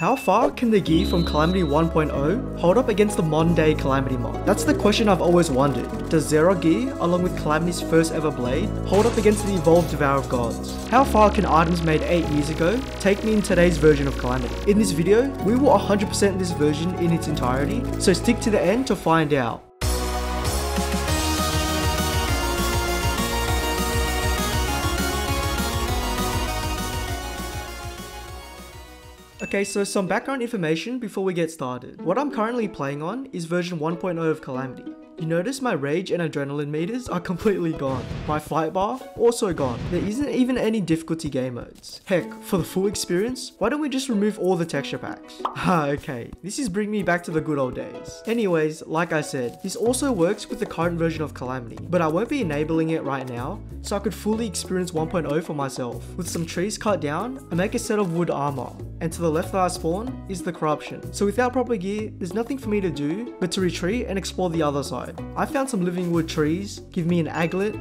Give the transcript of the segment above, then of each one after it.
How far can the gear from Calamity 1.0 hold up against the modern day Calamity mod? That's the question I've always wondered. Does Zero gear, along with Calamity's first ever blade, hold up against the evolved Devourer of Gods? How far can items made 8 years ago take me in today's version of Calamity? In this video, we will 100% this version in its entirety, so stick to the end to find out. Okay, so some background information before we get started. What I'm currently playing on is version 1.0 of Calamity. You notice my rage and adrenaline meters are completely gone. My fight bar, also gone. There isn't even any difficulty game modes. Heck, for the full experience, why don't we just remove all the texture packs? Ah, okay, this is bringing me back to the good old days. Anyways, like I said, this also works with the current version of Calamity, but I won't be enabling it right now, so I could fully experience 1.0 for myself. With some trees cut down, I make a set of wood armor, and to the left that I spawn is the corruption. So without proper gear, there's nothing for me to do but to retreat and explore the other side. I found some living wood trees, give me an aglet,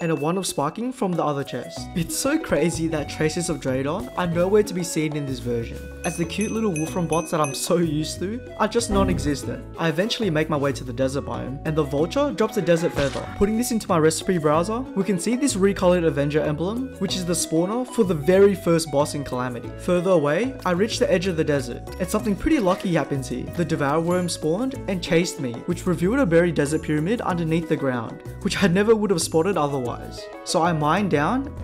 and a Wand of Sparking from the other chest. It's so crazy that traces of Draedon are nowhere to be seen in this version, as the cute little Wulfrum bots that I'm so used to are just non-existent. I eventually make my way to the desert biome, and the vulture drops a desert feather. Putting this into my recipe browser, we can see this recolored Avenger emblem, which is the spawner for the very first boss in Calamity. Further away, I reach the edge of the desert, and something pretty lucky happens here. The Devourer Worm spawned and chased me, which revealed a buried desert pyramid underneath the ground, which I never would have spotted otherwise otherwise. So I mined down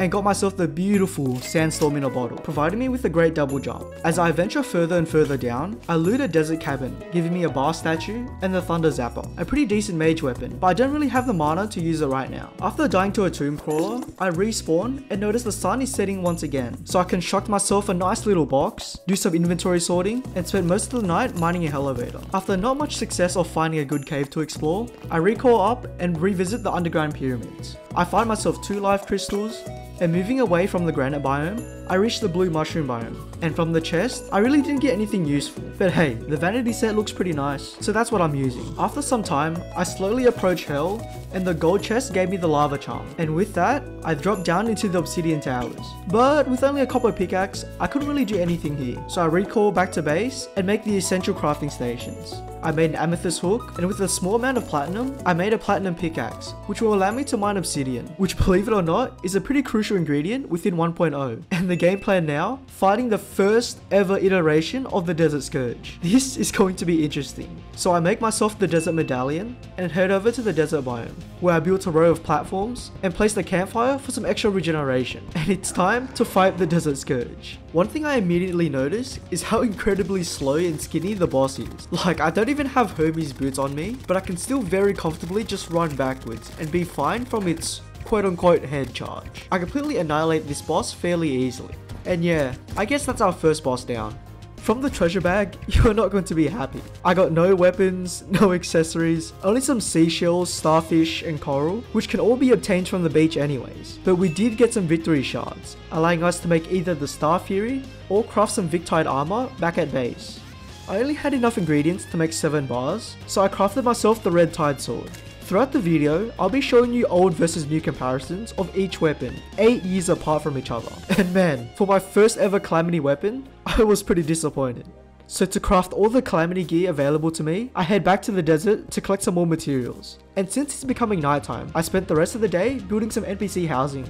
and got myself the beautiful sandstorm in a bottle, providing me with a great double jump. As I venture further and further down, I loot a desert cabin, giving me a bar statue and the thunder zapper, a pretty decent mage weapon, but I don't really have the mana to use it right now. After dying to a tomb crawler, I respawn and notice the sun is setting once again, so I construct myself a nice little box, do some inventory sorting, and spend most of the night mining a elevator. After not much success of finding a good cave to explore, I recall up and revisit the underground pyramids. I find myself two life crystals, and moving away from the granite biome, I reached the blue mushroom biome. And from the chest, I really didn't get anything useful. But hey, the vanity set looks pretty nice, so that's what I'm using. After some time, I slowly approach hell, and the gold chest gave me the lava charm. And with that, I dropped down into the obsidian towers. But with only a copper pickaxe, I couldn't really do anything here. So I recall back to base and make the essential crafting stations. I made an amethyst hook, and with a small amount of platinum, I made a platinum pickaxe, which will allow me to mine obsidian, which believe it or not, is a pretty crucial ingredient within 1.0. And the game plan now, fighting the first ever iteration of the Desert Scourge. This is going to be interesting. So I make myself the Desert Medallion, and head over to the Desert Biome, where I built a row of platforms, and placed a campfire for some extra regeneration. And it's time to fight the Desert Scourge. One thing I immediately noticed is how incredibly slow and skinny the boss is. Like, I don't even have Hermes boots on me, but I can still very comfortably just run backwards and be fine from its quote unquote head charge. I completely annihilate this boss fairly easily. And yeah, I guess that's our first boss down. From the treasure bag, you're not going to be happy. I got no weapons, no accessories, only some seashells, starfish, and coral, which can all be obtained from the beach anyways. But we did get some victory shards, allowing us to make either the Star Fury or craft some Victide armor back at base. I only had enough ingredients to make 7 bars, so I crafted myself the Red Tide sword. Throughout the video, I'll be showing you old versus new comparisons of each weapon, 8 years apart from each other. And man, for my first ever Calamity weapon, I was pretty disappointed. So to craft all the Calamity gear available to me, I head back to the desert to collect some more materials. And since it's becoming nighttime, I spent the rest of the day building some NPC housing.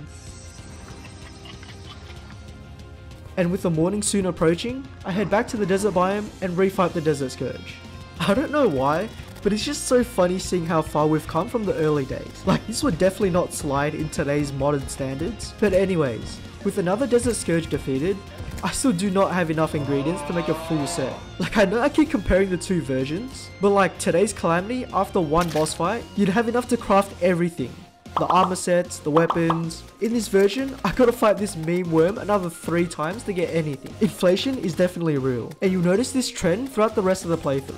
And with the morning soon approaching, I head back to the desert biome and refight the Desert Scourge. I don't know why, but it's just so funny seeing how far we've come from the early days. Like, this would definitely not slide in today's modern standards. But anyways, with another Desert Scourge defeated, I still do not have enough ingredients to make a full set. Like I know I keep comparing the two versions, but like today's Calamity, after one boss fight, you'd have enough to craft everything. The armor sets, the weapons. In this version, I gotta fight this meme worm another 3 times to get anything. Inflation is definitely real, and you'll notice this trend throughout the rest of the playthrough.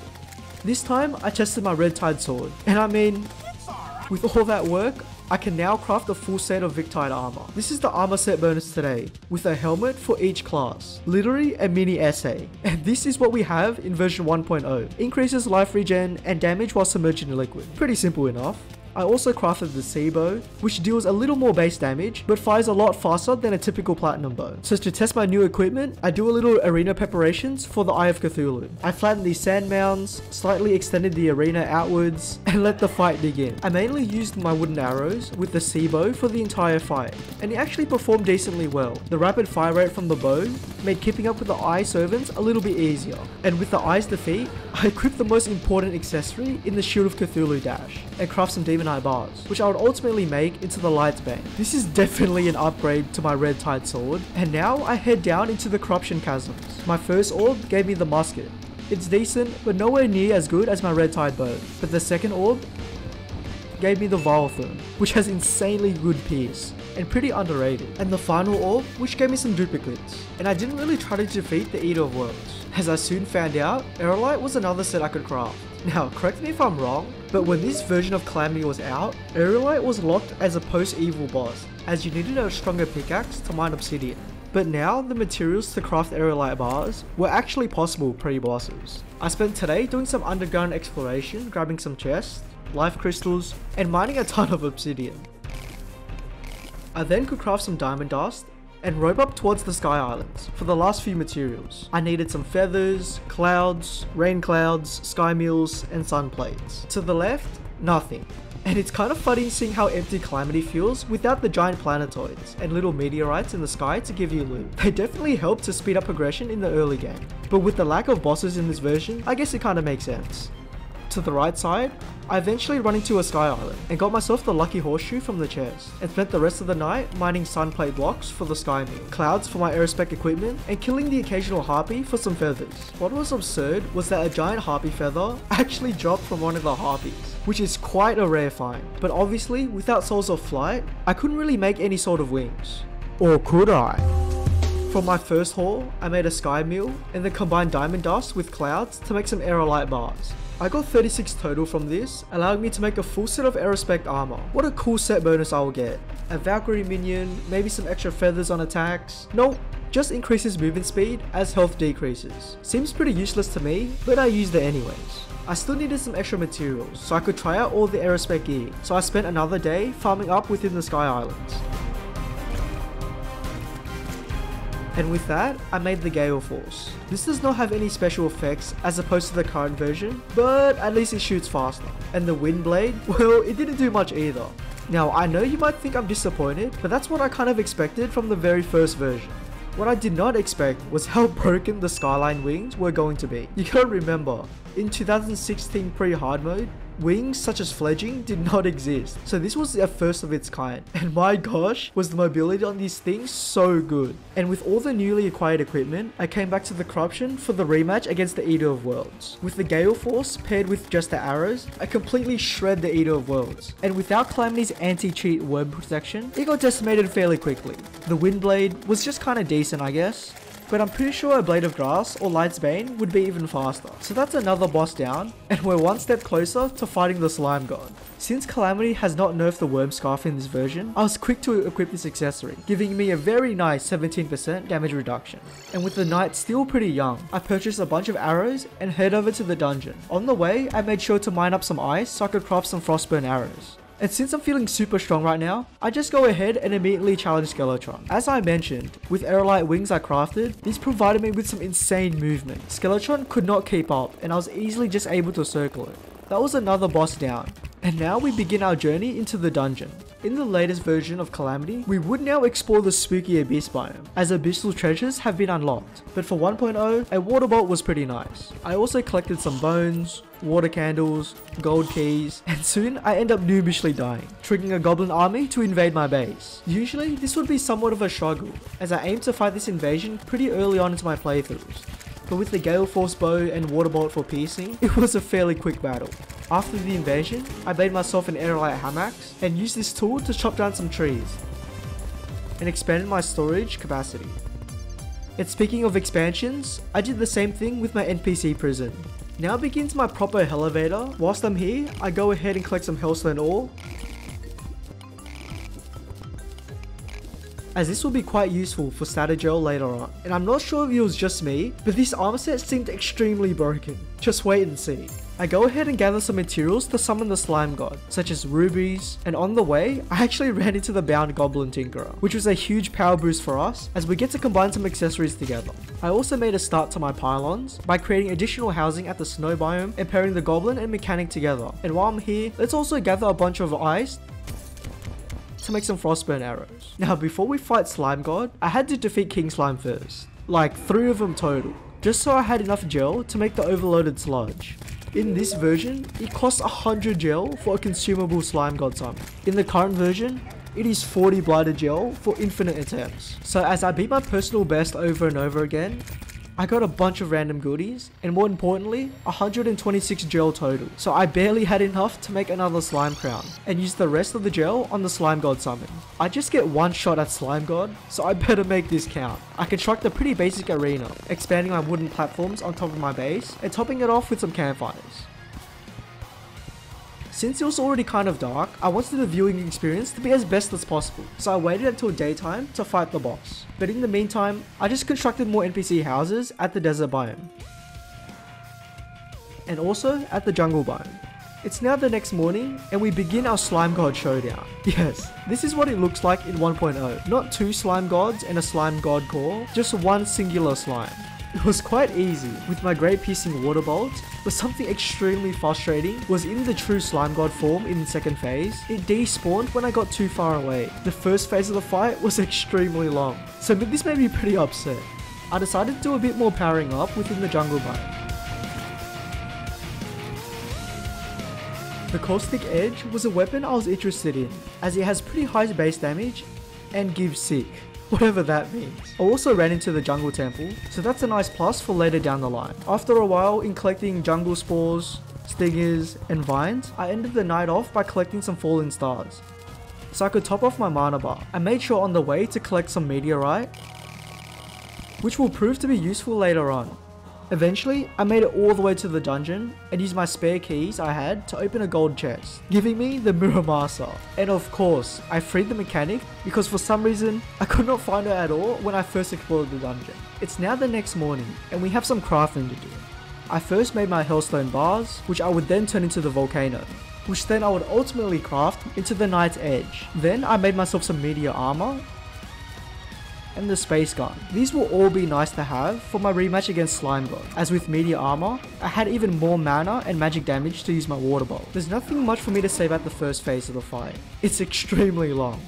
This time, I tested my Red Tide sword, and I mean, with all that work, I can now craft a full set of Victide armor. This is the armor set bonus today, with a helmet for each class, literally a mini essay. And this is what we have in version 1.0. Increases life regen and damage while submerged in liquid. Pretty simple enough. I also crafted the sea bow, which deals a little more base damage, but fires a lot faster than a typical platinum bow. So to test my new equipment, I do a little arena preparations for the Eye of Cthulhu. I flattened these sand mounds, slightly extended the arena outwards, and let the fight begin. I mainly used my wooden arrows with the sea bow for the entire fight, and it actually performed decently well. The rapid fire rate from the bow made keeping up with the eye servants a little bit easier. And with the eye's defeat, I equipped the most important accessory in the Shield of Cthulhu dash, and craft some Demonite bars, which I would ultimately make into the Light's Bane. This is definitely an upgrade to my Red Tide sword, and now I head down into the Corruption Chasms. My first orb gave me the musket. It's decent, but nowhere near as good as my Red Tide bow. But the second orb gave me the Vilethorn, which has insanely good pierce and pretty underrated. And the final orb, which gave me some duplicates. And I didn't really try to defeat the Eater of Worlds, as I soon found out Aerolite was another set I could craft. Now, correct me if I'm wrong, but when this version of Calamity was out, Aerolite was locked as a post-evil boss, as you needed a stronger pickaxe to mine obsidian. But now, the materials to craft aerolite bars were actually possible pre-bosses. I spent today doing some underground exploration, grabbing some chests, life crystals, and mining a ton of obsidian. I then could craft some diamond dust and rope up towards the Sky Islands for the last few materials. I needed some feathers, clouds, rain clouds, sky mills, and sun plates. To the left, nothing. And it's kind of funny seeing how empty Calamity feels without the giant planetoids and little meteorites in the sky to give you loot. They definitely help to speed up progression in the early game. But with the lack of bosses in this version, I guess it kind of makes sense. To the right side, I eventually run into a sky island and got myself the lucky horseshoe from the chest and spent the rest of the night mining sunplate blocks for the skymill, clouds for my aerospec equipment, and killing the occasional harpy for some feathers. What was absurd was that a giant harpy feather actually dropped from one of the harpies, which is quite a rare find. But obviously, without souls of flight, I couldn't really make any sort of wings. Or could I? For my first haul, I made a skymill and then combined diamond dust with clouds to make some aerolite bars. I got 36 total from this, allowing me to make a full set of Aerospec armor. What a cool set bonus I will get. A Valkyrie minion, maybe some extra feathers on attacks. Nope, just increases movement speed as health decreases. Seems pretty useless to me, but I used it anyways. I still needed some extra materials, so I could try out all the Aerospec gear, so I spent another day farming up within the Sky Islands. And with that, I made the Gale Force. This does not have any special effects as opposed to the current version, but at least it shoots faster. And the Wind Blade, well, it didn't do much either. Now, I know you might think I'm disappointed, but that's what I kind of expected from the very first version. What I did not expect was how broken the Skyline wings were going to be. You gotta remember, in 2016 pre-hard mode, Wings such as Fledgling did not exist, so this was a first of its kind. And my gosh, was the mobility on these things so good. And with all the newly acquired equipment, I came back to the corruption for the rematch against the Eater of Worlds. With the Gale Force paired with just the arrows, I completely shred the Eater of Worlds. And without Calamity's anti-cheat worm protection, it got decimated fairly quickly. The Windblade was just kinda decent I guess, but I'm pretty sure a Blade of Grass or Light's Bane would be even faster. So that's another boss down, and we're one step closer to fighting the Slime God. Since Calamity has not nerfed the Worm Scarf in this version, I was quick to equip this accessory, giving me a very nice 17% damage reduction. And with the night still pretty young, I purchased a bunch of arrows and head over to the dungeon. On the way, I made sure to mine up some ice so I could craft some frostburn arrows. And since I'm feeling super strong right now, I just go ahead and immediately challenge Skeletron. As I mentioned, with aerolite wings I crafted, these provided me with some insane movement. Skeletron could not keep up and I was easily just able to circle it. That was another boss down. And now we begin our journey into the dungeon. In the latest version of Calamity, we would now explore the spooky Abyss biome, as abyssal treasures have been unlocked. But for 1.0, a water bolt was pretty nice. I also collected some bones, water candles, gold keys, and soon I end up noobishly dying, triggering a goblin army to invade my base. Usually, this would be somewhat of a struggle, as I aim to fight this invasion pretty early on into my playthroughs, but with the Gale Force bow and Water Bolt for piercing, it was a fairly quick battle. After the invasion, I made myself an aerolite hamaxe and used this tool to chop down some trees and expanded my storage capacity. And speaking of expansions, I did the same thing with my NPC prison. Now begins my proper elevator. Whilst I'm here, I go ahead and collect some hellstone ore as this will be quite useful for Statigel later on. And I'm not sure if it was just me, but this armor set seemed extremely broken. Just wait and see. I go ahead and gather some materials to summon the slime god, such as rubies, and on the way, I actually ran into the bound goblin tinkerer, which was a huge power boost for us as we get to combine some accessories together. I also made a start to my pylons by creating additional housing at the snow biome and pairing the goblin and mechanic together. And while I'm here, let's also gather a bunch of ice to make some frostburn arrows. Now before we fight Slime God, I had to defeat King Slime first. Like 3 of them total. Just so I had enough gel to make the overloaded sludge. In this version, it costs 100 gel for a consumable slime god summon. In the current version, it is 40 blighted gel for infinite attempts. So as I beat my personal best over and over again, I got a bunch of random goodies, and more importantly, 126 gel total. So I barely had enough to make another slime crown, and used the rest of the gel on the slime god summon. I just get one shot at slime god, so I better make this count. I construct a pretty basic arena, expanding my wooden platforms on top of my base, and topping it off with some campfires. Since it was already kind of dark, I wanted the viewing experience to be as best as possible, so I waited until daytime to fight the boss. But in the meantime, I just constructed more NPC houses at the desert biome. And also at the jungle biome. It's now the next morning, and we begin our Slime God showdown. Yes, this is what it looks like in 1.0. Not two Slime Gods and a Slime God core, just one singular slime. It was quite easy with my great piercing water bolt, but something extremely frustrating was in the true slime god form in the second phase, it despawned when I got too far away. The first phase of the fight was extremely long, so this made me pretty upset. I decided to do a bit more powering up within the jungle biome. The Caustic Edge was a weapon I was interested in, as it has pretty high base damage and gives sick whatever that means. I also ran into the jungle temple, so that's a nice plus for later down the line. After a while in collecting jungle spores, stingers, and vines, I ended the night off by collecting some fallen stars. So I could top off my mana bar. I made sure on the way to collect some meteorite, which will prove to be useful later on. Eventually, I made it all the way to the dungeon and used my spare keys I had to open a gold chest, giving me the Muramasa. And of course, I freed the mechanic because for some reason, I could not find her at all when I first explored the dungeon. It's now the next morning and we have some crafting to do. I first made my hellstone bars, which I would then turn into the volcano, which then I would ultimately craft into the Night's Edge. Then I made myself some meteor armor, and the space gun. These will all be nice to have for my rematch against Slime God. As with meteor armor, I had even more mana and magic damage to use my water bolt. There's nothing much for me to say about the first phase of the fight. It's extremely long.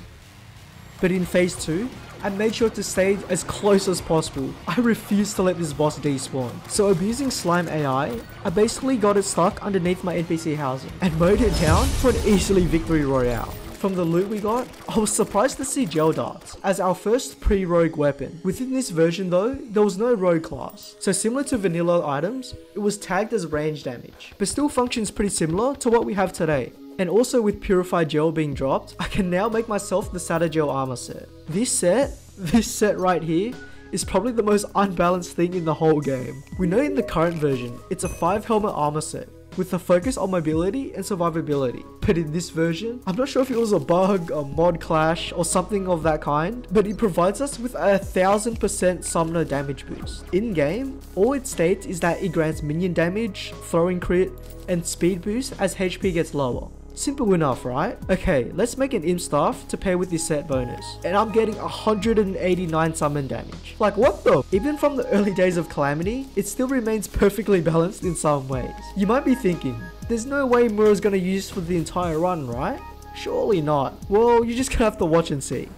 But in phase 2, I made sure to stay as close as possible. I refused to let this boss despawn. So abusing slime AI, I basically got it stuck underneath my NPC housing and mowed it down for an easily victory royale. From the loot we got, I was surprised to see gel darts as our first pre-rogue weapon. Within this version though, there was no rogue class. So similar to vanilla items, it was tagged as range damage, but still functions pretty similar to what we have today. And also with Purified Gel being dropped, I can now make myself the Statigel armor set. This set, this set right here, is probably the most unbalanced thing in the whole game. We know in the current version, it's a 5 helmet armor set, with a focus on mobility and survivability. But in this version, I'm not sure if it was a bug, a mod clash, or something of that kind, but it provides us with a 1000% summoner damage boost. In game, all it states is that it grants minion damage, throwing crit, and speed boost as HP gets lower. Simple enough, right? Okay, let's make an imp staff to pair with this set bonus. And I'm getting 189 summon damage. Like what the? Even from the early days of Calamity, it still remains perfectly balanced in some ways. You might be thinking, there's no way Mura's gonna use for the entire run, right? Surely not. Well, you're just gonna have to watch and see.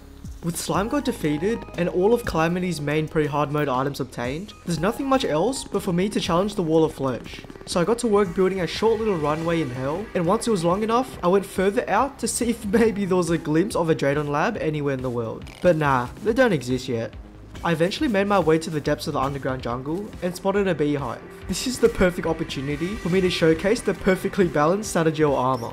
With Slime God defeated and all of Calamity's main pre-hard mode items obtained, there's nothing much else but for me to challenge the Wall of Flesh. So I got to work building a short little runway in hell, and once it was long enough, I went further out to see if maybe there was a glimpse of a Draedon lab anywhere in the world. But nah, they don't exist yet. I eventually made my way to the depths of the underground jungle and spotted a beehive. This is the perfect opportunity for me to showcase the perfectly balanced Statigel armor.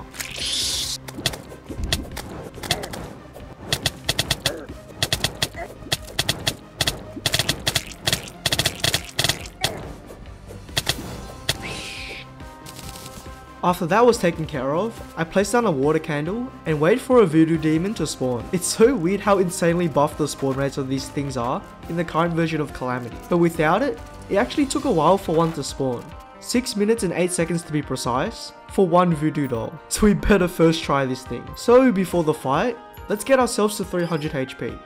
After that was taken care of, I placed down a water candle and waited for a voodoo demon to spawn. It's so weird how insanely buffed the spawn rates of these things are in the current version of Calamity. But without it, it actually took a while for one to spawn. 6 minutes and 8 seconds to be precise, for one voodoo doll. So we better first try this thing. So before the fight, let's get ourselves to 300 HP.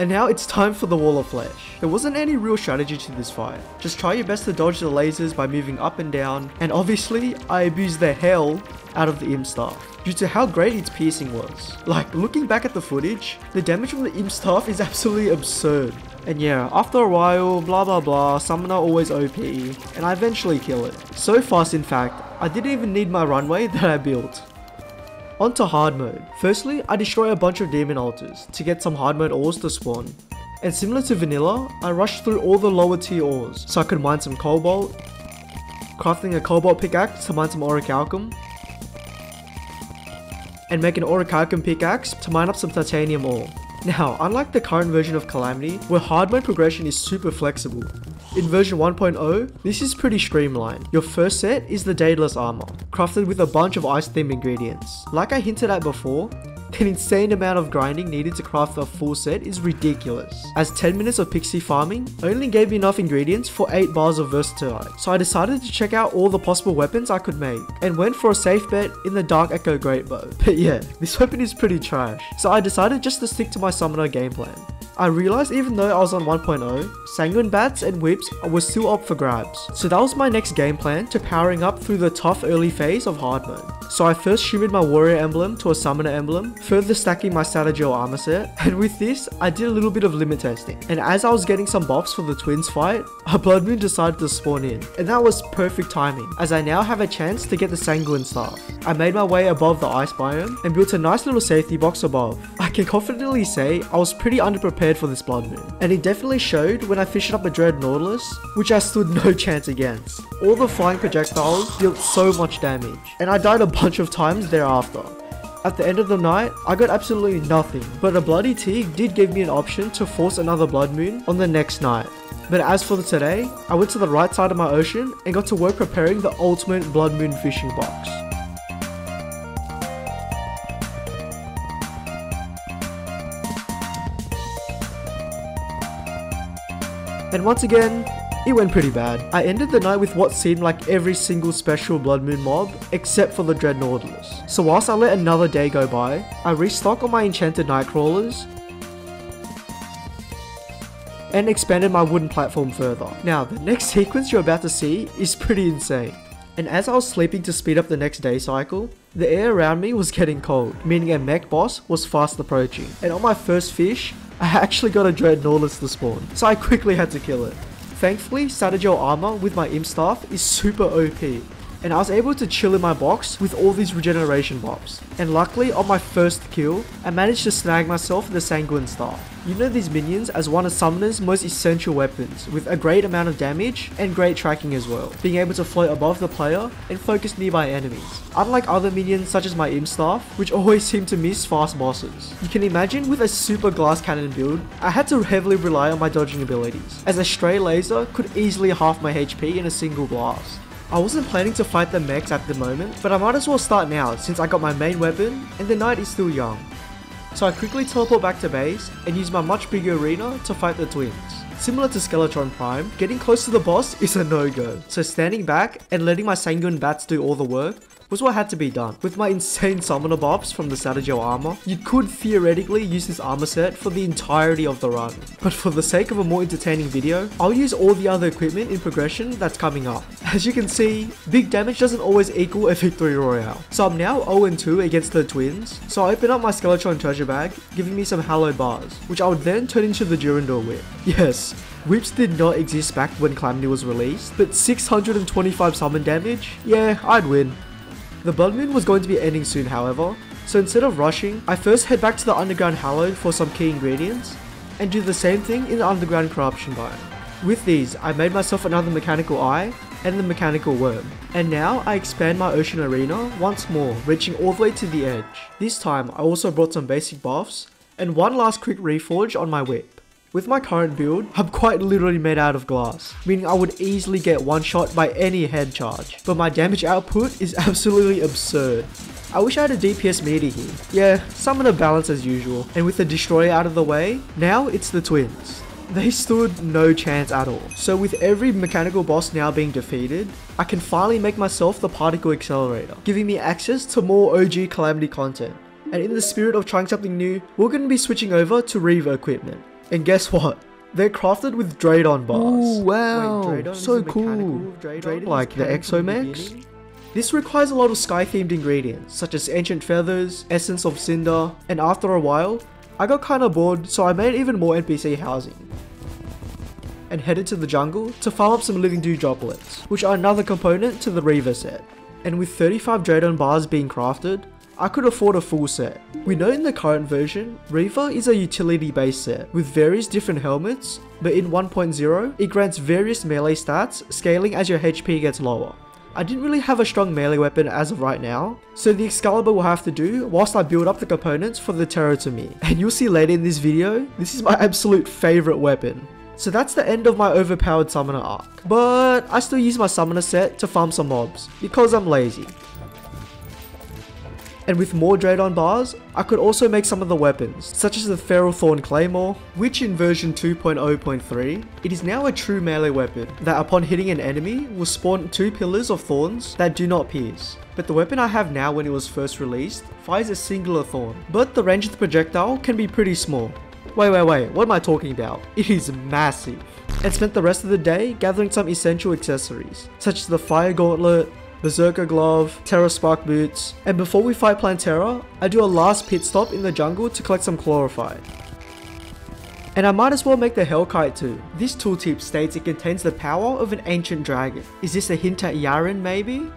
And now it's time for the Wall of Flesh. There wasn't any real strategy to this fight. Just try your best to dodge the lasers by moving up and down, and obviously, I abused the hell out of the Imp Staff due to how great its piercing was. Like, looking back at the footage, the damage from the Imp Staff is absolutely absurd. And yeah, after a while, blah blah blah, Summoner always OP, and I eventually kill it. So fast in fact, I didn't even need my runway that I built. On to hard mode. Firstly, I destroy a bunch of demon altars to get some hard mode ores to spawn. And similar to vanilla, I rush through all the lower tier ores so I could mine some cobalt, crafting a cobalt pickaxe to mine some orichalcum, and make an orichalcum pickaxe to mine up some titanium ore. Now, unlike the current version of Calamity, where hard mode progression is super flexible, in version 1.0, this is pretty streamlined. Your first set is the Daedalus armor, crafted with a bunch of ice themed ingredients. Like I hinted at before, the insane amount of grinding needed to craft a full set is ridiculous, as 10 minutes of pixie farming only gave me enough ingredients for 8 bars of versatility, so I decided to check out all the possible weapons I could make, and went for a safe bet in the Dark Echo Great Bow. But yeah, this weapon is pretty trash, so I decided just to stick to my summoner game plan. I realized even though I was on 1.0, Sanguine Bats and Whips were still up for grabs. So that was my next game plan to powering up through the tough early phase of hard mode. So I first shimmered my warrior emblem to a summoner emblem, further stacking my Statigel armor set, and with this, I did a little bit of limit testing. And as I was getting some buffs for the twins fight, a blood moon decided to spawn in. And that was perfect timing, as I now have a chance to get the sanguine staff. I made my way above the ice biome and built a nice little safety box above. I can confidently say I was pretty underprepared for this blood moon, and it definitely showed when I fished up a Dread Nautilus, which I stood no chance against. All the flying projectiles dealt so much damage, and I died a bunch of times thereafter. At the end of the night, I got absolutely nothing, but a Bloody Tear did give me an option to force another Blood Moon on the next night. But as for today, I went to the right side of my ocean and got to work preparing the ultimate Blood Moon fishing box. And once again, it went pretty bad. I ended the night with what seemed like every single special Blood Moon mob, except for the Dread Nautilus. So whilst I let another day go by, I restocked on my enchanted Nightcrawlers, and expanded my wooden platform further. Now, the next sequence you're about to see is pretty insane. And as I was sleeping to speed up the next day cycle, the air around me was getting cold, meaning a mech boss was fast approaching. And on my first fish, I actually got a Dread Nautilus to spawn, so I quickly had to kill it. Thankfully, Statigel armor with my imp staff is super OP, and I was able to chill in my box with all these regeneration buffs. And luckily, on my first kill, I managed to snag myself the Sanguine Staff. You know these minions as one of Summoner's most essential weapons, with a great amount of damage and great tracking as well, being able to float above the player and focus nearby enemies. Unlike other minions such as my Imp Staff, which always seem to miss fast bosses. You can imagine with a super glass cannon build, I had to heavily rely on my dodging abilities, as a stray laser could easily half my HP in a single blast. I wasn't planning to fight the mechs at the moment, but I might as well start now since I got my main weapon and the night is still young. So I quickly teleport back to base and use my much bigger arena to fight the twins. Similar to Skeletron Prime, getting close to the boss is a no-go, so standing back and letting my Sanguine Bats do all the work was what had to be done. With my insane summoner buffs from the Statigel armor, you could theoretically use this armor set for the entirety of the run. But for the sake of a more entertaining video, I'll use all the other equipment in progression that's coming up. As you can see, big damage doesn't always equal a victory royale. So I'm now 0-2 against the twins, so I open up my Skeletron treasure bag, giving me some hallowed bars, which I would then turn into the Durendal whip. Yes, Whips did not exist back when Calamity was released, but 625 summon damage? Yeah, I'd win. The Blood Moon was going to be ending soon however, so instead of rushing, I first head back to the Underground Hallowed for some key ingredients, and do the same thing in the Underground Corruption biome. With these, I made myself another Mechanical Eye, and the Mechanical Worm. And now I expand my Ocean Arena once more, reaching all the way to the edge. This time, I also brought some basic buffs, and one last quick reforge on my whip. With my current build, I'm quite literally made out of glass, meaning I would easily get one shot by any head charge, but my damage output is absolutely absurd. I wish I had a DPS meter here. Yeah, some of the balance as usual, and with the destroyer out of the way, now it's the twins. They stood no chance at all. So with every mechanical boss now being defeated, I can finally make myself the particle accelerator, giving me access to more OG Calamity content. And in the spirit of trying something new, we're going to be switching over to Reaver equipment. And guess what? They're crafted with Draedon bars. Ooh, wow. Wait, So cool. Like the canon from the Exo Mechs? beginning? This requires a lot of sky themed ingredients, such as ancient feathers, essence of cinder, and after a while, I got kinda bored so I made even more NPC housing. And headed to the jungle to farm up some living dew droplets, which are another component to the Reaver set. And with 35 Draedon bars being crafted, I could afford a full set. We know in the current version, Reaver is a utility based set with various different helmets, but in 1.0, it grants various melee stats scaling as your HP gets lower. I didn't really have a strong melee weapon as of right now, so the Excalibur will have to do whilst I build up the components for the Terratomere. And you'll see later in this video, this is my absolute favourite weapon. So that's the end of my overpowered summoner arc. But I still use my summoner set to farm some mobs, because I'm lazy. And with more Draedon bars, I could also make some of the weapons, such as the Feral Thorn Claymore, which in version 2.0.3, it is now a true melee weapon that upon hitting an enemy will spawn two pillars of thorns that do not pierce. But the weapon I have now when it was first released fires a singular thorn, but the range of the projectile can be pretty small. Wait, wait, wait, what am I talking about? It is massive. And spent the rest of the day gathering some essential accessories, such as the Fire Gauntlet, Berserker Glove, Terra Spark Boots, and before we fight Plantera, I do a last pit stop in the jungle to collect some Chlorophyte. And I might as well make the Hellkite too. This tooltip states it contains the power of an ancient dragon. Is this a hint at Yharon maybe?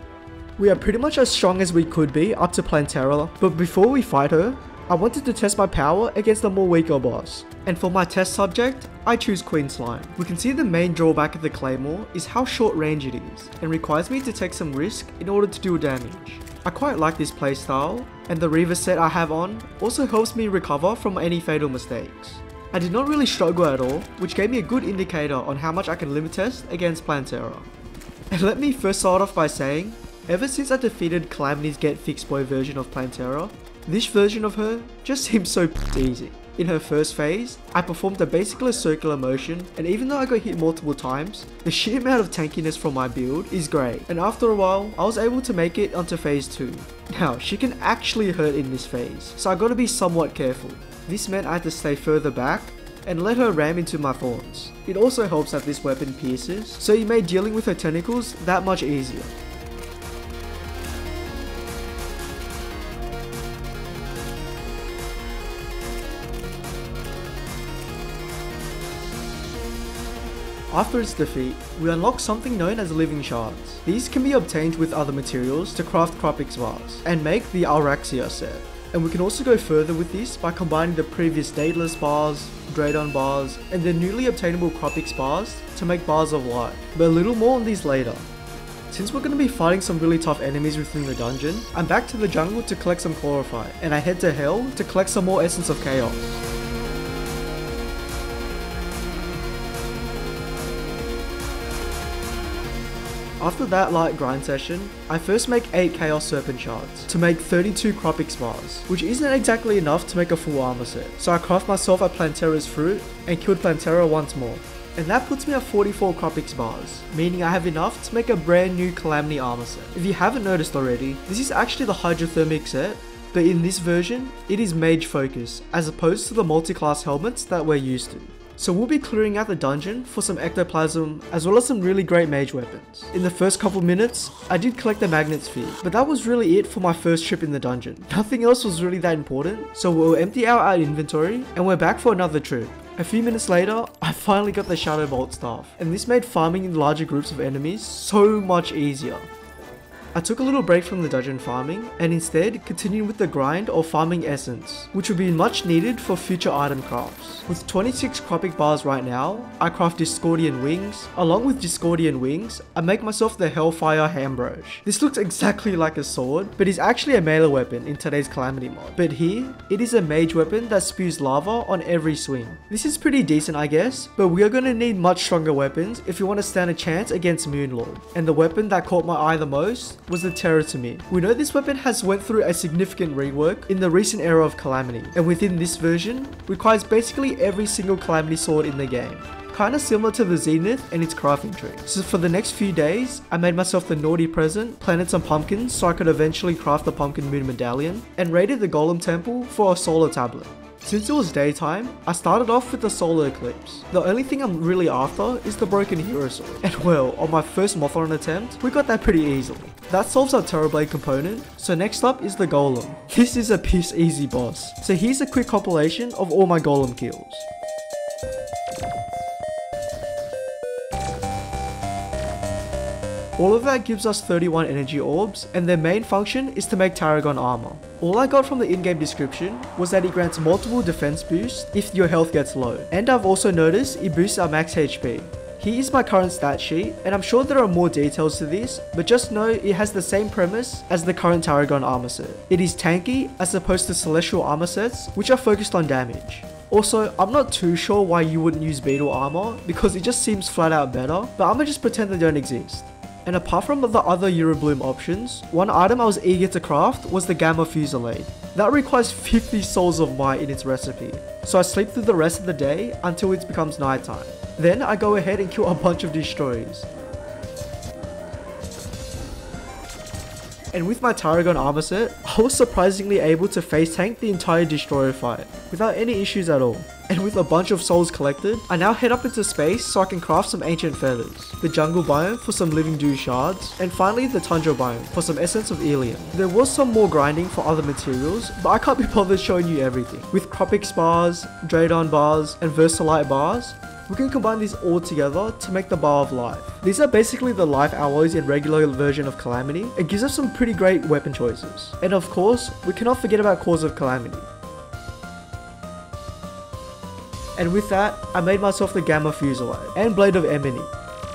We are pretty much as strong as we could be up to Plantera, but before we fight her, I wanted to test my power against a more weaker boss. And for my test subject, I choose Queen Slime. We can see the main drawback of the Claymore is how short range it is, and requires me to take some risk in order to do damage. I quite like this playstyle, and the Reaver set I have on also helps me recover from any fatal mistakes. I did not really struggle at all, which gave me a good indicator on how much I can limit test against Plantera. And let me first start off by saying, ever since I defeated Calamity's Get Fixed Boi version of Plantera, this version of her just seems so easy. In her first phase, I performed a basically circular motion, and even though I got hit multiple times, the sheer amount of tankiness from my build is great, and after a while, I was able to make it onto phase 2. Now, she can actually hurt in this phase, so I gotta be somewhat careful. This meant I had to stay further back, and let her ram into my thorns. It also helps that this weapon pierces, so it made dealing with her tentacles that much easier. After its defeat, we unlock something known as living shards. These can be obtained with other materials to craft Cruptix bars and make the Ataxia set. And we can also go further with this by combining the previous Daedalus bars, Draedon bars, and the newly obtainable Cruptix bars to make bars of light. But a little more on these later. Since we're going to be fighting some really tough enemies within the dungeon, I'm back to the jungle to collect some chlorophyte, and I head to Hell to collect some more Essence of Chaos. After that light grind session, I first make 8 Chaos Serpent Shards to make 32 Cruptix bars, which isn't exactly enough to make a full armor set, so I craft myself a Plantera's Fruit and killed Plantera once more. And that puts me at 44 Cruptix bars, meaning I have enough to make a brand new Calamity armor set. If you haven't noticed already, this is actually the Hydrothermic set, but in this version, it is Mage Focus, as opposed to the multi-class helmets that we're used to. So we'll be clearing out the dungeon for some ectoplasm as well as some really great mage weapons. In the first couple minutes, I did collect the magnet sphere, but that was really it for my first trip in the dungeon. Nothing else was really that important, so we'll empty out our inventory and we're back for another trip. A few minutes later, I finally got the Shadow Bolt staff, and this made farming in larger groups of enemies so much easier. I took a little break from the dungeon farming and instead continued with the grind of farming essence, which would be much needed for future item crafts. With 26 Cruptix bars right now, I craft Discordian wings. Along with Discordian wings, I make myself the Hellfire Flamberge. This looks exactly like a sword, but is actually a melee weapon in today's Calamity mod. But here, it is a mage weapon that spews lava on every swing. This is pretty decent I guess, but we are going to need much stronger weapons if you want to stand a chance against Moonlord. And the weapon that caught my eye the most was the Terratomere. We know this weapon has went through a significant rework in the recent era of Calamity, and within this version, requires basically every single Calamity sword in the game kinda similar to the Zenith and its crafting tree. So for the next few days, I made myself the naughty present, planted some pumpkins so I could eventually craft the pumpkin moon medallion, and raided the golem temple for a solar tablet. Since it was daytime, I started off with the solar eclipse. The only thing I'm really after is the broken hero sword. And well, on my first Mothron attempt, we got that pretty easily. That solves our Terrorblade component, so next up is the Golem. This is a piece easy boss. So here's a quick compilation of all my Golem kills. All of that gives us 31 energy orbs, and their main function is to make Tarragon armor. All I got from the in-game description was that it grants multiple defense boosts if your health gets low, and I've also noticed it boosts our max HP. Here is my current stat sheet, and I'm sure there are more details to this, but just know it has the same premise as the current Tarragon armor set. It is tanky as opposed to celestial armor sets, which are focused on damage. Also, I'm not too sure why you wouldn't use beetle armor, because it just seems flat out better, but I'ma just pretend they don't exist. And apart from the other Uelibloom options, one item I was eager to craft was the Gamma Fusillade. That requires 50 souls of might in its recipe, so I sleep through the rest of the day until it becomes nighttime. Then I go ahead and kill a bunch of destroyers. And with my Tarragon armor set, I was surprisingly able to face tank the entire destroyer fight, without any issues at all. And with a bunch of souls collected, I now head up into space so I can craft some ancient feathers, the jungle biome for some living dew shards, and finally the tundra biome for some essence of Eleum. There was some more grinding for other materials, but I can't be bothered showing you everything. With Cruptix bars, Draedon bars, and Verstaltite bars, we can combine these all together to make the Bar of Life. These are basically the life alloys in regular version of Calamity. It gives us some pretty great weapon choices. And of course, we cannot forget about Cores of Calamity. And with that, I made myself the Gamma Fusillade and Blade of Enmity.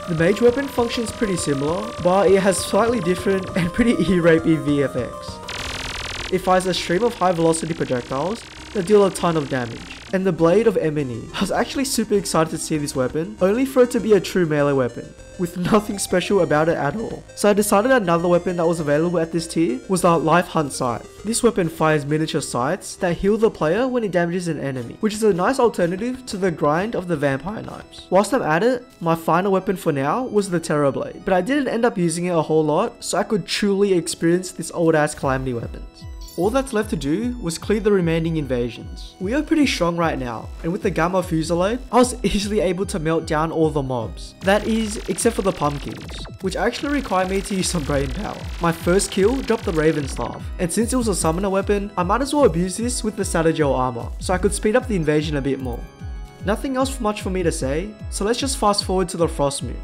The mage weapon functions pretty similar, but it has slightly different and pretty e-rapey VFX. It fires a stream of high velocity projectiles that deal a ton of damage and the Blade of Enmity. I was actually super excited to see this weapon, only for it to be a true melee weapon, with nothing special about it at all. So I decided another weapon that was available at this tier was the Life Hunt Scythe. This weapon fires miniature scythes that heal the player when it damages an enemy, which is a nice alternative to the grind of the Vampire Knives. Whilst I'm at it, my final weapon for now was the Terror Blade, but I didn't end up using it a whole lot so I could truly experience this old ass Calamity weapons. All that's left to do was clear the remaining invasions. We are pretty strong right now, and with the Gamma Fusillade, I was easily able to melt down all the mobs. That is, except for the pumpkins, which actually require me to use some brain power. My first kill dropped the Raven Staff, and since it was a summoner weapon, I might as well abuse this with the Statigel armor, so I could speed up the invasion a bit more. Nothing else much for me to say, so let's just fast forward to the Frost Moon.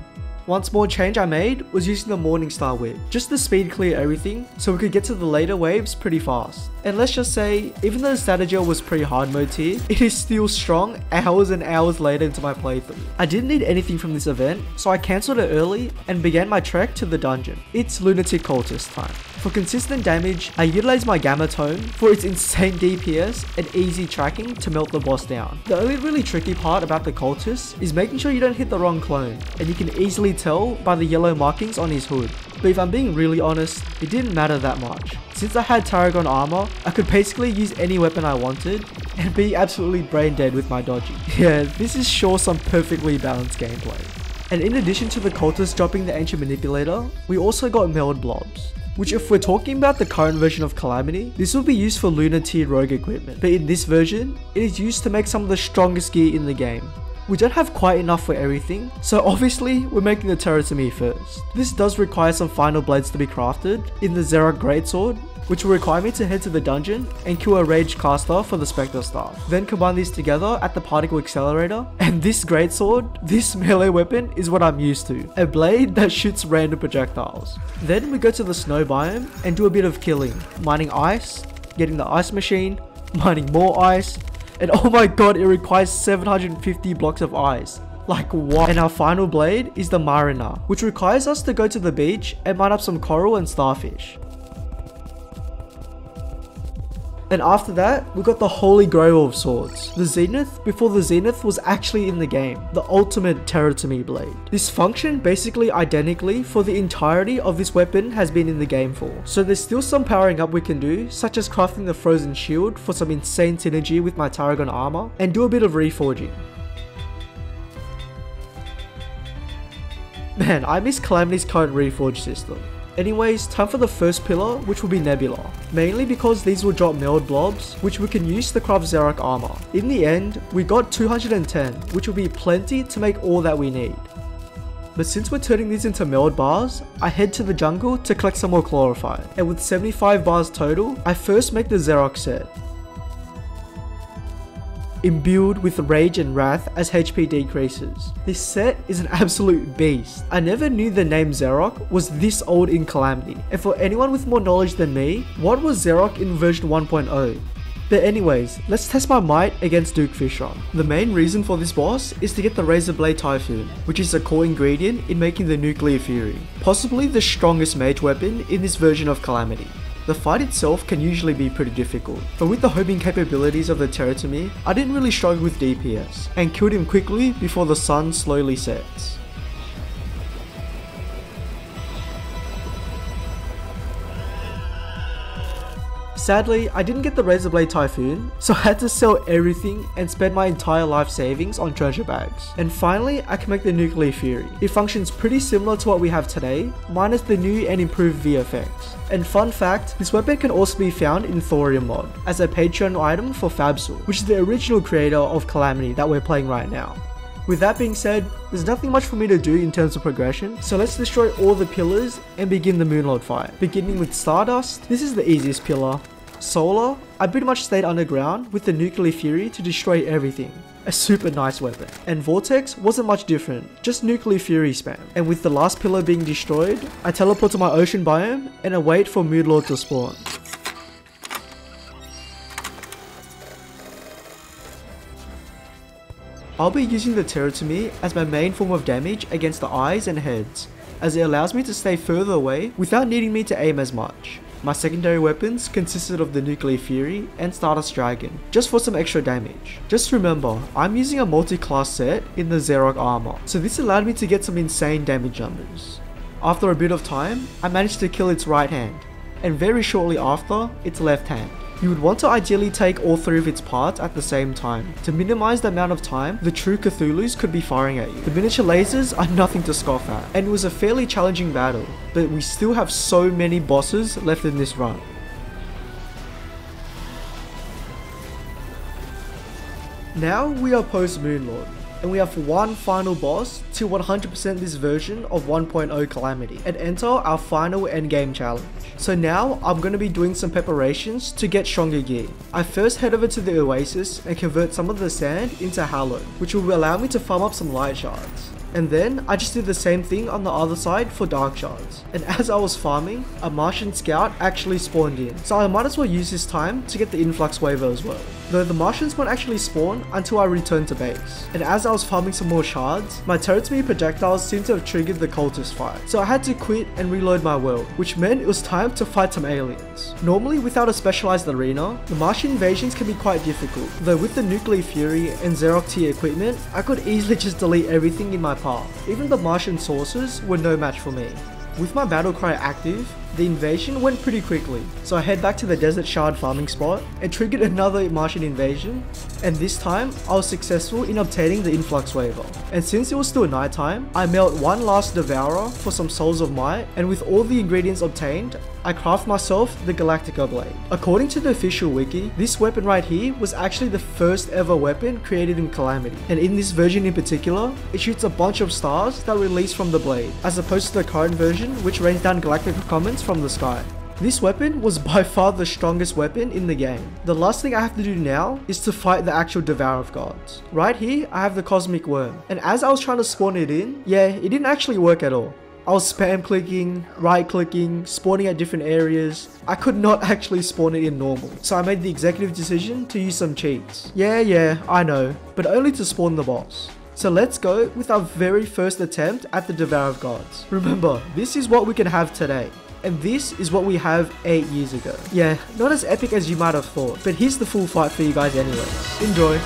One small change I made was using the Morningstar whip, just to speed clear everything so we could get to the later waves pretty fast. And let's just say, even though the Statigel was pretty hard mode tier, it is still strong hours and hours later into my playthrough. I didn't need anything from this event, so I cancelled it early and began my trek to the dungeon. It's Lunatic Cultist time. For consistent damage, I utilize my Gamma Tome for its insane DPS and easy tracking to melt the boss down. The only really tricky part about the Cultist is making sure you don't hit the wrong clone, and you can easily tell by the yellow markings on his hood. But if I'm being really honest, it didn't matter that much. Since I had Tarragon armor, I could basically use any weapon I wanted and be absolutely brain dead with my dodging. Yeah, this is sure some perfectly balanced gameplay. And in addition to the cultists dropping the ancient manipulator, we also got meld blobs which if we're talking about the current version of Calamity, this will be used for Lunar tier rogue equipment, but in this version, it is used to make some of the strongest gear in the game. we don't have quite enough for everything, so obviously we're making the me first. This does require some final blades to be crafted in the Xeroc Greatsword, which will require me to head to the dungeon and kill a ragged caster for the Spectre Star. Then combine these together at the Particle Accelerator, and this greatsword, this melee weapon is what I'm used to. A blade that shoots random projectiles. Then we go to the snow biome and do a bit of killing, mining ice, getting the ice machine, mining more ice, and oh my god it requires 750 blocks of ice. Like what? And our final blade is the Mariner, which requires us to go to the beach and mine up some coral and starfish. And after that, we got the Holy Grail of Swords. The Zenith before the Zenith was actually in the game. The ultimate Terratomere blade. This function basically identically for the entirety of this weapon has been in the game for. So there's still some powering up we can do, such as crafting the Frozen Shield for some insane synergy with my Tarragon armor, and do a bit of reforging. Man, I miss Calamity's current reforge system. Anyways, time for the first pillar, which will be Nebula. Mainly because these will drop meld blobs, which we can use to craft Xeroc armor. In the end, we got 210, which will be plenty to make all that we need. But since we're turning these into meld bars, I head to the jungle to collect some more chlorophyte. And with 75 bars total, I first make the Xeroc set imbued with rage and wrath as HP decreases. This set is an absolute beast. I never knew the name Xeroc was this old in Calamity, and for anyone with more knowledge than me, what was Xeroc in version 1.0? But anyways, let's test my might against Duke Fishron. The main reason for this boss is to get the Razor Blade Typhoon, which is a core ingredient in making the Nuclear Fury, possibly the strongest mage weapon in this version of Calamity. The fight itself can usually be pretty difficult, but with the homing capabilities of the Terratomere, I didn't really struggle with DPS, and killed him quickly before the sun slowly sets. Sadly, I didn't get the Razorblade Typhoon, so I had to sell everything and spend my entire life savings on treasure bags. And finally, I can make the Nuclear Fury. It functions pretty similar to what we have today, minus the new and improved VFX. And fun fact, this weapon can also be found in Thorium mod, as a Patreon item for Fabsol, which is the original creator of Calamity that we're playing right now. With that being said, there's nothing much for me to do in terms of progression, so let's destroy all the pillars and begin the Moonlord fight. Beginning with Stardust, this is the easiest pillar, Solar, I pretty much stayed underground with the Nuclear Fury to destroy everything. A super nice weapon. And Vortex wasn't much different, just Nuclear Fury spam. And with the last pillar being destroyed, I teleport to my ocean biome and await for Moon Lord to spawn. I'll be using the Terratomere as my main form of damage against the eyes and heads, as it allows me to stay further away without needing me to aim as much. My secondary weapons consisted of the Nuclear Fury and Stardust Dragon, just for some extra damage. Just remember, I'm using a multi-class set in the Xeroc armor, so this allowed me to get some insane damage numbers. After a bit of time, I managed to kill its right hand, and very shortly after, its left hand. You would want to ideally take all three of its parts at the same time, to minimize the amount of time the true Cthulhus could be firing at you. The miniature lasers are nothing to scoff at, and it was a fairly challenging battle, but we still have so many bosses left in this run. Now we are post Moonlord, and we have one final boss to 100% this version of 1.0 Calamity and enter our final endgame challenge. So now I'm going to be doing some preparations to get stronger gear. I first head over to the Oasis and convert some of the sand into Hallow, which will allow me to farm up some light shards. And then I just did the same thing on the other side for dark shards. And as I was farming, a Martian scout actually spawned in. So I might as well use this time to get the Influx Waver as well. Though the Martians won't actually spawn until I return to base. And as I was farming some more shards, my to projectiles seemed to have triggered the cultist fight. So I had to quit and reload my world, which meant it was time to fight some aliens. Normally without a specialized arena, the Martian invasions can be quite difficult. Though with the Nuclear Fury and Xeroc tier equipment, I could easily just delete everything in my path. Even the Martian Saucers were no match for me. With my battle cry active, the invasion went pretty quickly, so I head back to the desert shard farming spot and triggered another Martian invasion, and this time I was successful in obtaining the Influx Waver. And since it was still nighttime, I melt one last devourer for some souls of might, and with all the ingredients obtained, I craft myself the Galactica Blade. According to the official wiki, this weapon right here was actually the first ever weapon created in Calamity. And in this version in particular, it shoots a bunch of stars that release from the blade, as opposed to the current version which rains down Galactica comets from the sky. This weapon was by far the strongest weapon in the game. The last thing I have to do now is to fight the actual Devourer of Gods. Right here, I have the Cosmic Worm, and as I was trying to spawn it in, yeah, it didn't actually work at all. I was spam clicking, right clicking, spawning at different areas. I could not actually spawn it in normal. So I made the executive decision to use some cheats. Yeah, yeah, I know, but only to spawn the boss. So let's go with our very first attempt at the Devourer of Gods. Remember, this is what we can have today. And this is what we have 8 years ago. Yeah, not as epic as you might have thought, but here's the full fight for you guys anyways. Enjoy.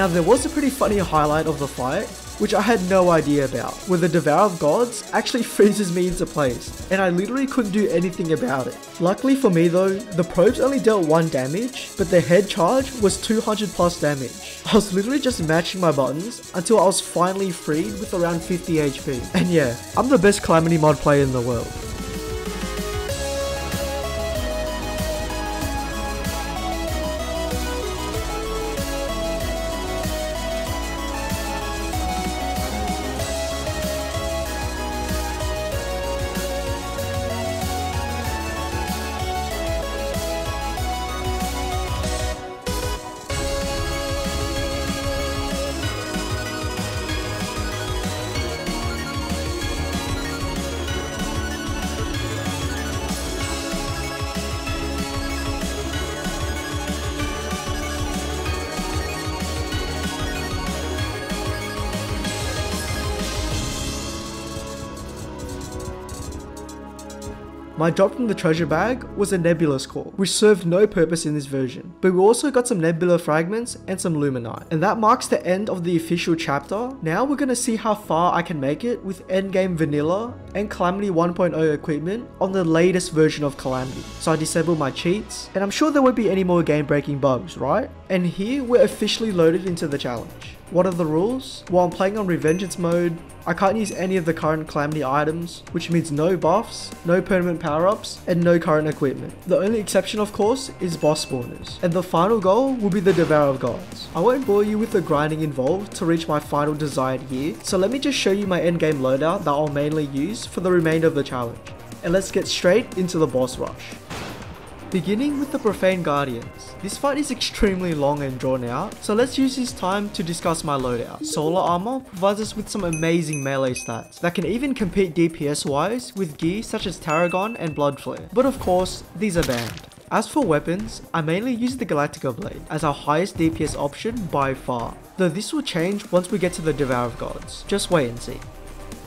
Now there was a pretty funny highlight of the fight, which I had no idea about, where the Devour of Gods actually freezes me into place, and I literally couldn't do anything about it. Luckily for me though, the probes only dealt 1 damage, but the head charge was 200 plus damage. I was literally just matching my buttons until I was finally freed with around 50 HP. And yeah, I'm the best Calamity mod player in the world. My drop from the treasure bag was a Nebulous Core, which served no purpose in this version, but we also got some Nebula fragments and some Luminite. And that marks the end of the official chapter. Now we're gonna see how far I can make it with endgame vanilla and Calamity 1.0 equipment on the latest version of Calamity. So I disabled my cheats, and I'm sure there won't be any more game breaking bugs, right? And here we're officially loaded into the challenge. What are the rules? While I'm playing on Revengeance mode, I can't use any of the current Calamity items, which means no buffs, no permanent power-ups, and no current equipment. The only exception of course is boss spawners, and the final goal will be the Devour of Gods. I won't bore you with the grinding involved to reach my final desired gear, so let me just show you my endgame loadout that I'll mainly use for the remainder of the challenge. And let's get straight into the boss rush. Beginning with the Profane Guardians. This fight is extremely long and drawn out, so let's use this time to discuss my loadout. Solar Armor provides us with some amazing melee stats that can even compete DPS wise with gear such as Tarragon and Blood Flare, but of course, these are banned. As for weapons, I mainly use the Galactica Blade as our highest DPS option by far, though this will change once we get to the Devour of Gods, just wait and see.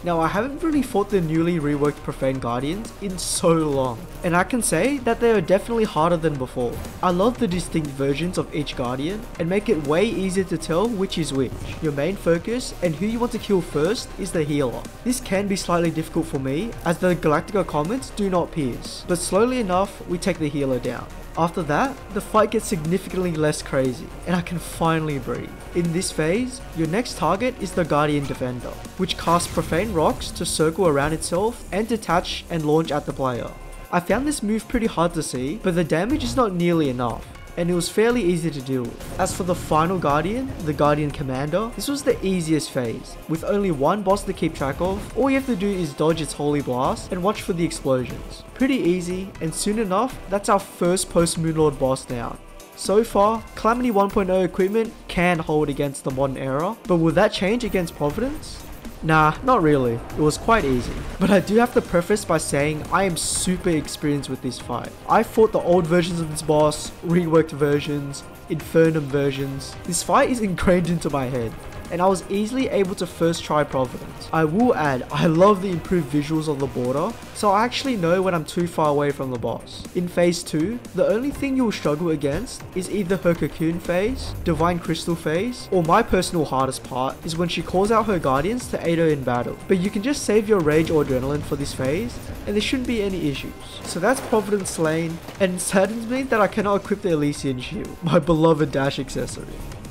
Now I haven't really fought the newly reworked Profane Guardians in so long, and I can say that they are definitely harder than before. I love the distinct versions of each Guardian and make it way easier to tell which is which. Your main focus and who you want to kill first is the healer. This can be slightly difficult for me as the Galactica comets do not pierce, but slowly enough we take the healer down. After that, the fight gets significantly less crazy, and I can finally breathe. In this phase, your next target is the Guardian Defender, which casts profane rocks to circle around itself and detach and launch at the player. I found this move pretty hard to see, but the damage is not nearly enough. And it was fairly easy to deal with. As for the final Guardian, the Guardian Commander, this was the easiest phase. With only one boss to keep track of, all you have to do is dodge its Holy Blast and watch for the explosions. Pretty easy, and soon enough, that's our first post Moonlord boss down. So far, Calamity 1.0 equipment can hold against the modern era, but will that change against Providence? Nah, not really. It was quite easy. But I do have to preface by saying I am super experienced with this fight. I fought the old versions of this boss, reworked versions, Infernum versions. This fight is ingrained into my head and I was easily able to first try Providence. I will add, I love the improved visuals of the border, so I actually know when I'm too far away from the boss. In phase 2, the only thing you will struggle against is either her cocoon phase, divine crystal phase, or my personal hardest part is when she calls out her guardians to aid her in battle. But you can just save your rage or adrenaline for this phase, and there shouldn't be any issues. So that's Providence slain, and saddens me that I cannot equip the Elysian shield, my beloved dash accessory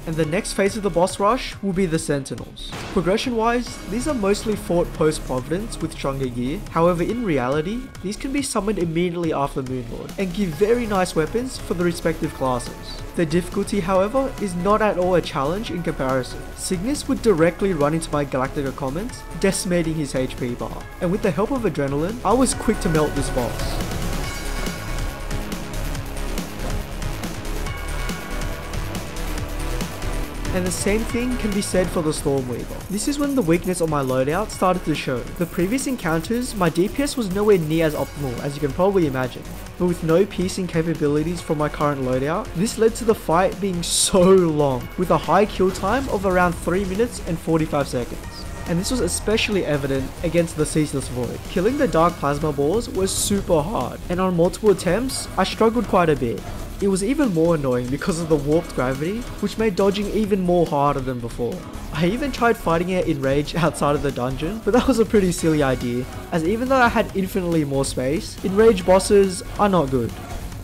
and the next phase of the boss rush will be the Sentinels. Progression wise, these are mostly fought post Providence with stronger gear, however in reality, these can be summoned immediately after Moonlord and give very nice weapons for the respective classes. The difficulty however is not at all a challenge in comparison. Cygnus would directly run into my Galactica comets, decimating his HP bar, and with the help of Adrenaline, I was quick to melt this boss. And the same thing can be said for the Stormweaver. This is when the weakness of my loadout started to show. The previous encounters, my DPS was nowhere near as optimal as you can probably imagine. But with no piercing capabilities from my current loadout, this led to the fight being so long, with a high kill time of around 3 minutes and 45 seconds and this was especially evident against the Ceaseless Void. Killing the Dark Plasma Balls was super hard, and on multiple attempts, I struggled quite a bit. It was even more annoying because of the warped gravity, which made dodging even more harder than before. I even tried fighting it in rage outside of the dungeon, but that was a pretty silly idea, as even though I had infinitely more space, enraged bosses are not good.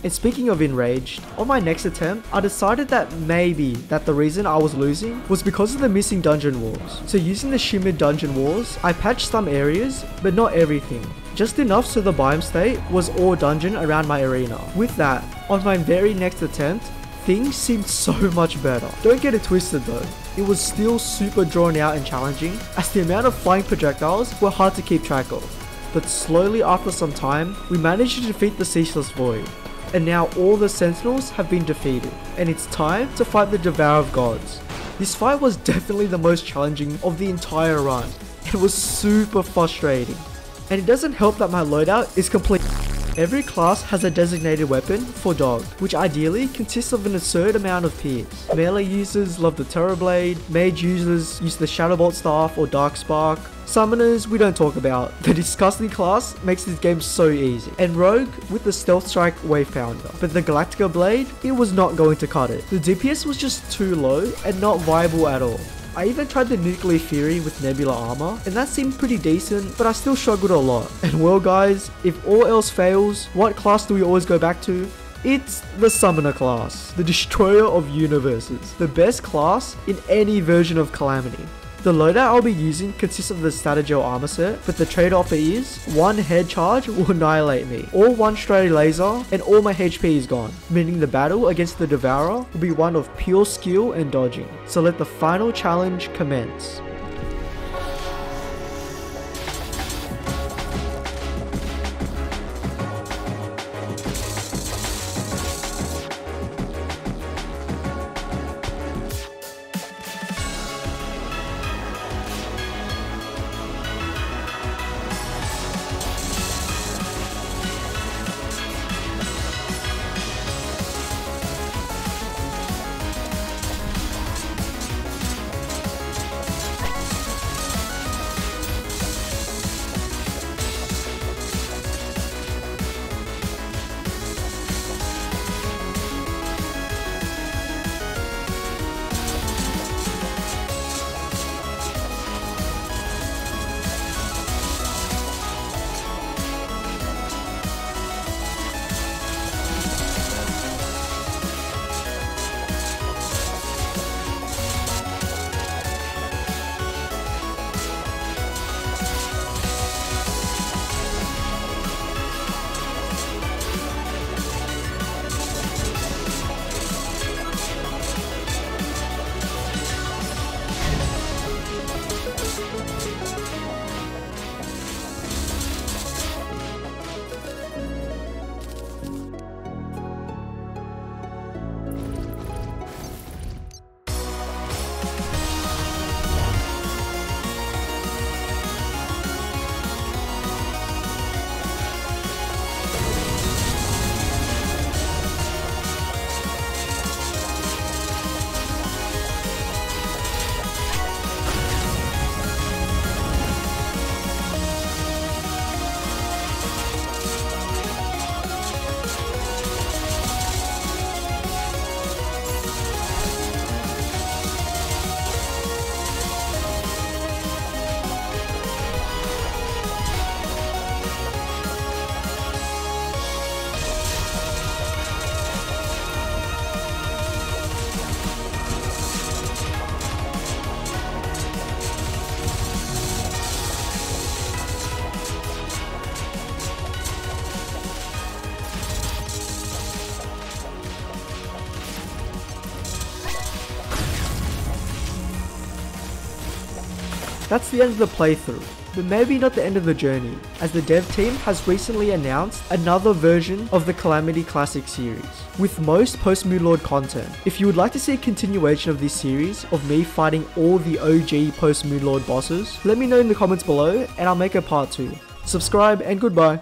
And speaking of enraged, on my next attempt, I decided that maybe that the reason I was losing was because of the missing dungeon walls. So using the shimmered dungeon walls, I patched some areas, but not everything. Just enough so the biome state was all dungeon around my arena. With that, on my very next attempt, things seemed so much better. Don't get it twisted though, it was still super drawn out and challenging as the amount of flying projectiles were hard to keep track of. But slowly after some time, we managed to defeat the Ceaseless Void. And now all the Sentinels have been defeated, and it's time to fight the Devourer of Gods. This fight was definitely the most challenging of the entire run. It was super frustrating. And it doesn't help that my loadout is complete Every class has a designated weapon for dog, which ideally consists of an absurd amount of pierce. Melee users love the Terrorblade, mage users use the Shadowbolt Staff or Dark Spark, Summoners, we don't talk about. The Disgusting class makes this game so easy. And Rogue with the Stealth Strike Wave Pounder. But the Galactica Blade, it was not going to cut it. The DPS was just too low and not viable at all. I even tried the Nuclear Fury with Nebula armor, and that seemed pretty decent, but I still struggled a lot. And well guys, if all else fails, what class do we always go back to? It's the Summoner class, the Destroyer of Universes, the best class in any version of Calamity. The loadout I'll be using consists of the Statigel armor set, but the trade-off is one head charge will annihilate me, or one stray laser, and all my HP is gone, meaning the battle against the Devourer will be one of pure skill and dodging. So let the final challenge commence. That's the end of the playthrough, but maybe not the end of the journey, as the dev team has recently announced another version of the Calamity Classic series, with most post Moon Lord content. If you would like to see a continuation of this series of me fighting all the OG post Moon Lord bosses, let me know in the comments below and I'll make a part 2. Subscribe and goodbye.